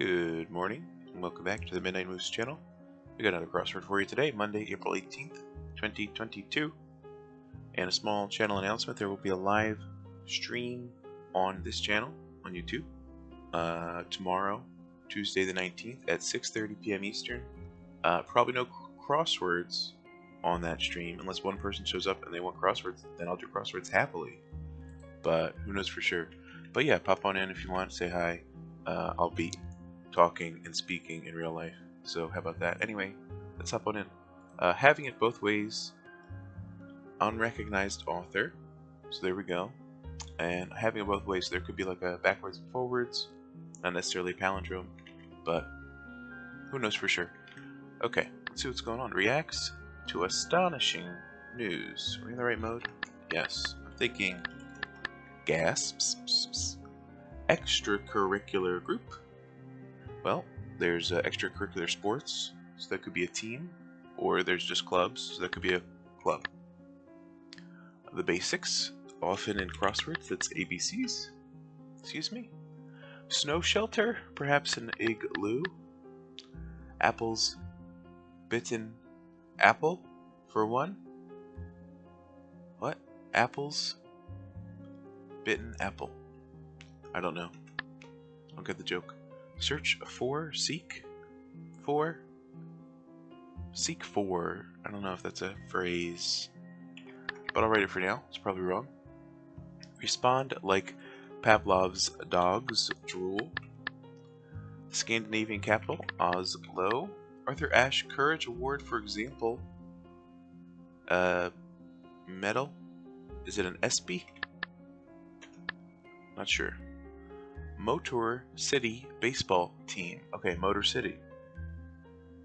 Good morning, and welcome back to the Midnight Moose channel. We got another crossword for you today, Monday, April 18th, 2022. And a small channel announcement, there will be a live stream on this channel, on YouTube, uh, tomorrow, Tuesday the 19th, at 6.30 p.m. Eastern. Uh, probably no crosswords on that stream, unless one person shows up and they want crosswords, then I'll do crosswords happily. But who knows for sure. But yeah, pop on in if you want, say hi. Uh, I'll be talking and speaking in real life. So how about that? Anyway, let's hop on in. Uh, having it both ways, unrecognized author. So there we go. And having it both ways, there could be like a backwards and forwards, not necessarily palindrome, but who knows for sure. Okay, let's see what's going on. Reacts to astonishing news. Are we in the right mode? Yes. I'm thinking gasps. Extracurricular group. Well, there's uh, extracurricular sports, so that could be a team, or there's just clubs, so that could be a club. The basics, often in crosswords, that's ABCs. Excuse me. Snow shelter, perhaps an igloo. Apples, bitten apple, for one. What? Apples, bitten apple. I don't know. I Don't get the joke. Search for, seek for, seek for. I don't know if that's a phrase, but I'll write it for now. It's probably wrong. Respond like Pavlov's dogs drool. Scandinavian capital, Oslo. Arthur Ashe Courage Award, for example. Uh, medal? Is it an ESPY? Not sure. Motor City baseball team. Okay, Motor City.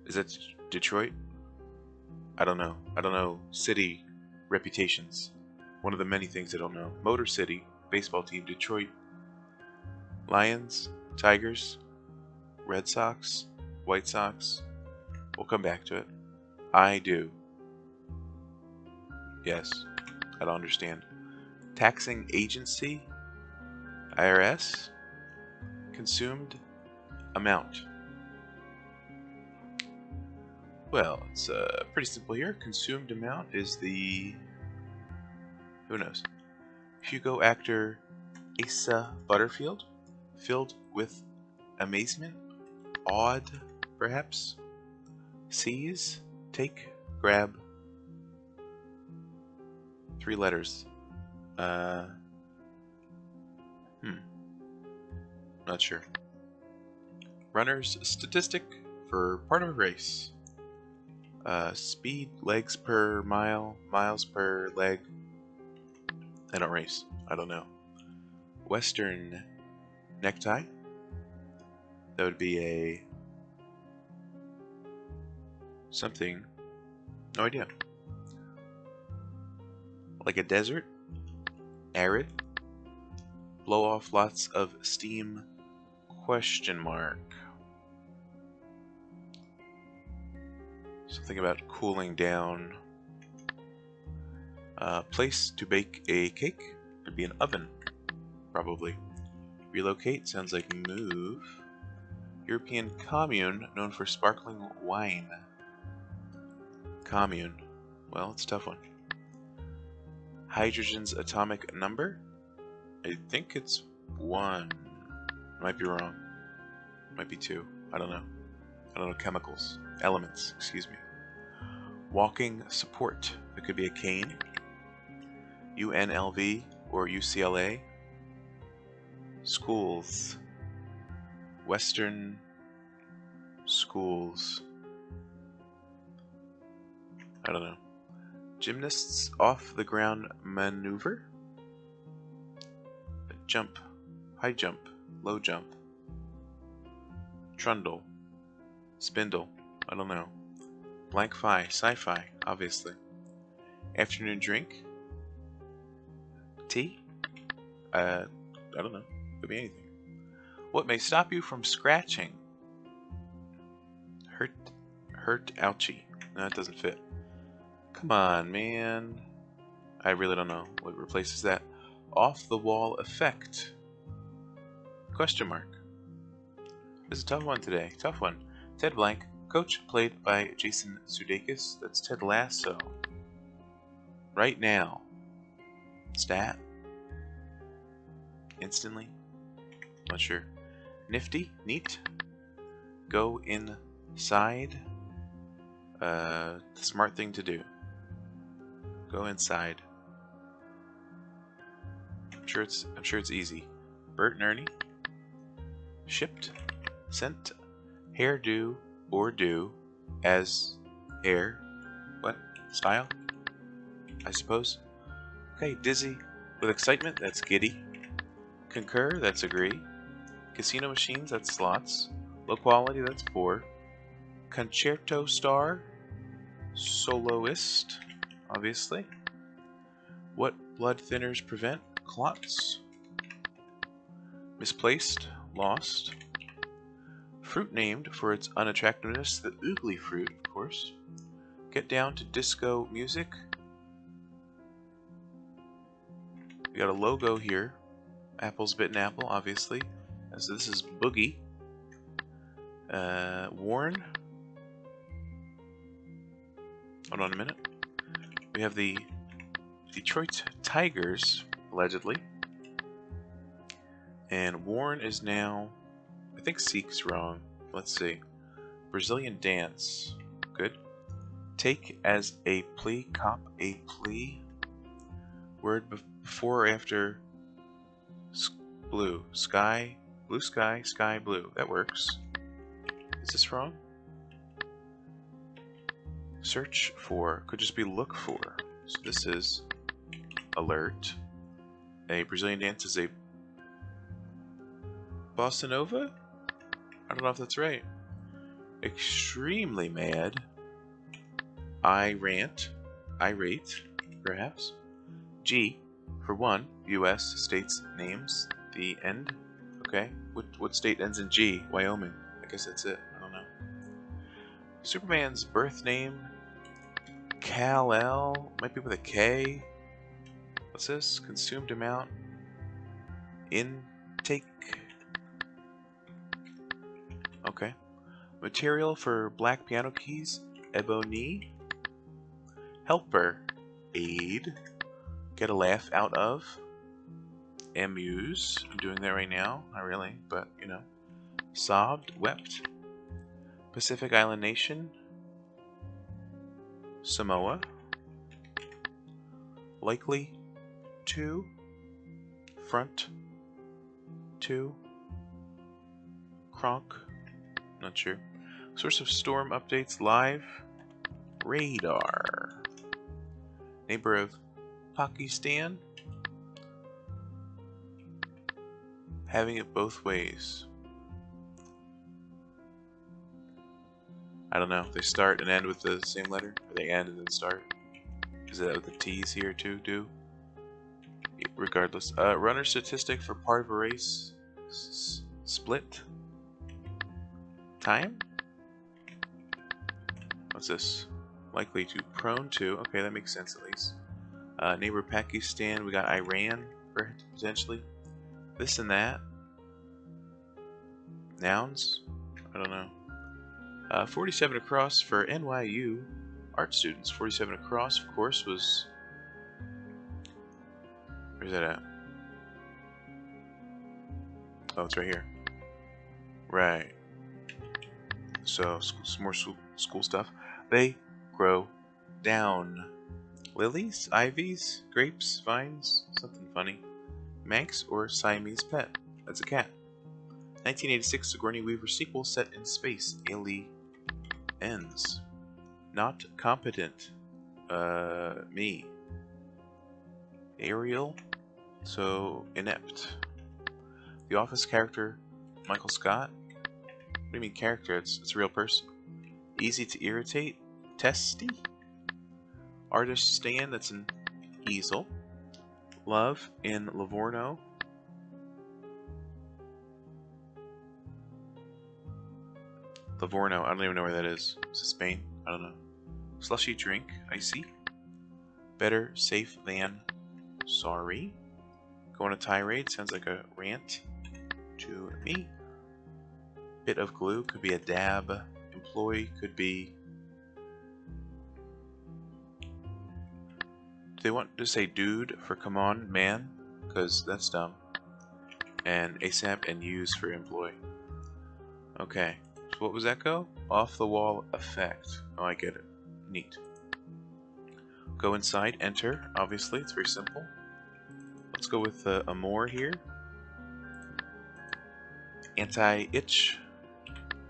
Is that Detroit? I don't know. I don't know city reputations. One of the many things I don't know. Motor City baseball team, Detroit. Lions, Tigers, Red Sox, White Sox. We'll come back to it. I do. Yes, I don't understand. Taxing agency, IRS consumed amount. Well, it's uh, pretty simple here. Consumed amount is the... Who knows? Hugo actor Asa Butterfield, filled with amazement, awed, perhaps, seize, take, grab, three letters. Uh, hmm. Not sure. Runner's statistic for part of a race. Uh, speed, legs per mile, miles per leg. I don't race. I don't know. Western necktie. That would be a something. No idea. Like a desert. Arid. Blow off lots of steam Question mark. Something about cooling down. Uh, place to bake a cake. Could be an oven, probably. Relocate sounds like move. European commune known for sparkling wine. Commune. Well, it's a tough one. Hydrogen's atomic number? I think it's one. Might be wrong. Might be two. I don't know. I don't know chemicals. Elements, excuse me. Walking support. It could be a cane. UNLV or UCLA. Schools. Western schools. I don't know. Gymnasts off the ground maneuver. Jump. High jump low jump, trundle, spindle, I don't know, blank fi, sci-fi, obviously, afternoon drink, tea, uh, I don't know, could be anything. What may stop you from scratching? Hurt, hurt, ouchie. No, that doesn't fit. Come on, man. I really don't know what replaces that. Off the wall effect. Question mark. This is a tough one today. Tough one. Ted Blank, coach played by Jason Sudeikis. That's Ted Lasso. Right now. Stat. Instantly. Not sure. Nifty. Neat. Go inside. Uh, smart thing to do. Go inside. I'm sure it's I'm sure it's easy. Bert and Ernie. Shipped. Sent. Hairdo or do as hair. What? Style? I suppose. Okay, dizzy. With excitement, that's giddy. Concur, that's agree. Casino machines, that's slots. Low quality, that's poor. Concerto star, soloist, obviously. What blood thinners prevent? Clots. Misplaced, lost. Fruit named for its unattractiveness, the oogly fruit, of course. Get down to disco music. We got a logo here. Apple's bitten apple, obviously. So this is Boogie. Uh, Warren. Hold on a minute. We have the Detroit Tigers, allegedly. And Warren is now, I think Seek's wrong. Let's see. Brazilian dance. Good. Take as a plea, cop a plea. Word before or after blue. Sky, blue sky, sky blue. That works. Is this wrong? Search for, could just be look for. So this is alert. A Brazilian dance is a bossa nova? I don't know if that's right. Extremely mad. I rant. I Irate, perhaps. G, for one, U.S. states names. The end. Okay. What, what state ends in G? Wyoming. I guess that's it. I don't know. Superman's birth name. Kal-El. Might be with a K. What's this? Consumed amount. Intake. Okay. Material for black piano keys. Ebony. Helper. Aid. Get a laugh out of. Amuse. I'm doing that right now. Not really, but you know. Sobbed. Wept. Pacific Island Nation. Samoa. Likely Two. Front. Two. Kronk. Not sure. Source of storm updates live. Radar. Neighbor of Pakistan. Having it both ways. I don't know. They start and end with the same letter? Or they end and then start? Is that what the T's here too do? Regardless. Uh, runner statistic for part of a race. S split. Time? What's this? Likely to. Prone to. Okay, that makes sense at least. Uh, neighbor Pakistan. We got Iran, potentially. This and that. Nouns? I don't know. Uh, 47 across for NYU art students. 47 across, of course, was... Where's that at? Oh, it's right here. Right. So, some more school stuff. They grow down. Lilies? Ivies? Grapes? Vines? Something funny. Manx or Siamese pet? That's a cat. 1986 Sigourney Weaver sequel set in space. Ali ends. Not competent. Uh, me. Ariel. So inept. The Office character Michael Scott. Do you mean character? It's it's a real person. Easy to irritate. Testy. Artist stand. That's an easel. Love in Livorno. Livorno, I don't even know where that is. Is it Spain? I don't know. Slushy drink, icy. Better safe than sorry. Going a tirade, sounds like a rant to me. Bit of glue could be a dab. Employee could be. Do they want to say dude for come on man? Because that's dumb. And ASAP and use for employee. Okay. So what was that go? Off the wall effect. Oh, I get it. Neat. Go inside, enter. Obviously, it's very simple. Let's go with uh, a more here. Anti-itch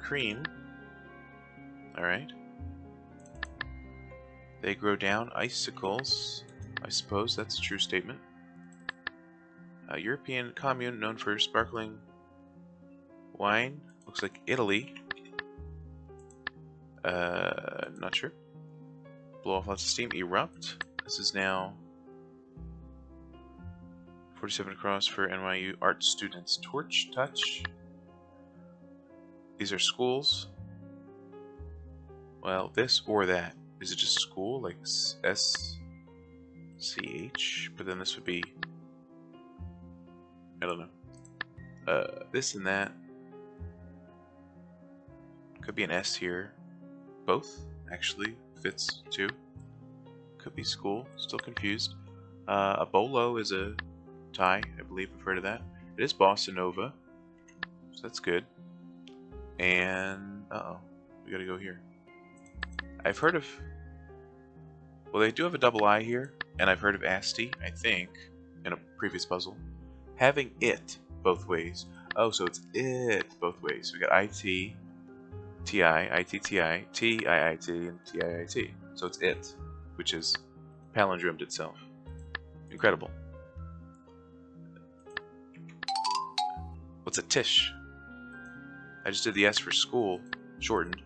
cream. Alright. They grow down icicles. I suppose that's a true statement. A European commune known for sparkling wine. Looks like Italy. Uh, not sure. Blow off lots of steam. Erupt. This is now 47 across for NYU art students. Torch, touch. These are schools. Well, this or that. Is it just school? Like S C H? But then this would be. I don't know. Uh, this and that. Could be an S here. Both, actually, fits too. Could be school. Still confused. Uh, a bolo is a tie. I believe I've heard of that. It is bossa nova. So that's good. And, uh-oh. We gotta go here. I've heard of... Well, they do have a double I here. And I've heard of ASTI, I think, in a previous puzzle. Having it both ways. Oh, so it's it both ways. We got IT, TI, and TIIT. So it's it, which is palindromed itself. Incredible. What's a Tisch? I just did the S for school, shortened.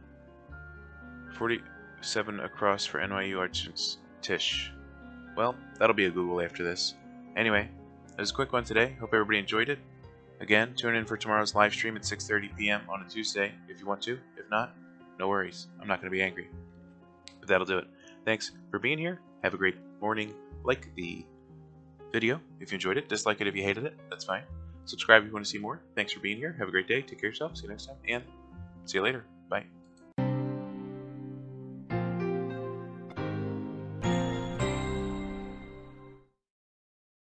47 across for NYU Arts Tisch. Well, that'll be a Google after this. Anyway, that was a quick one today. Hope everybody enjoyed it. Again, tune in for tomorrow's live stream at 6.30 p.m. on a Tuesday if you want to. If not, no worries. I'm not going to be angry. But that'll do it. Thanks for being here. Have a great morning. Like the video if you enjoyed it. Dislike it if you hated it. That's fine. Subscribe if you want to see more. Thanks for being here. Have a great day. Take care of yourself. See you next time. And see you later. Bye.